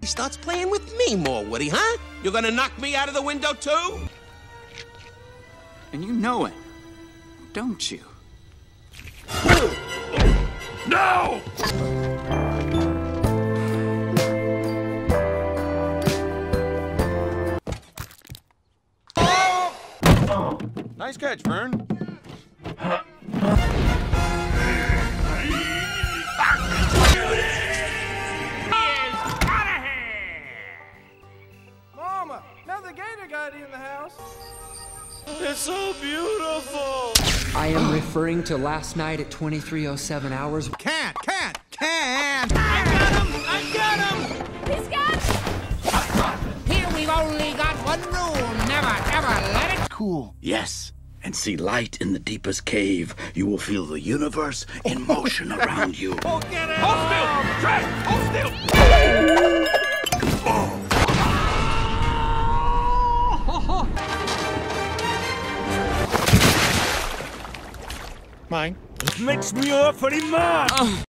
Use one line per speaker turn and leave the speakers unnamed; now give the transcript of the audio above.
He starts playing with me more, Woody, huh? You're gonna knock me out of the window, too?
And you know it, don't you?
No!
Nice catch, Vern.
Mama, another gator got in the house.
It's so beautiful.
I am referring to last night at 2307 hours.
Can't, can't, can't.
Got one rule. Never, ever let it
Cool. Yes. And see light in the deepest cave. You will feel the universe in motion around you.
Hold still! Trey, hold still! Mine.
Makes me awfully mad.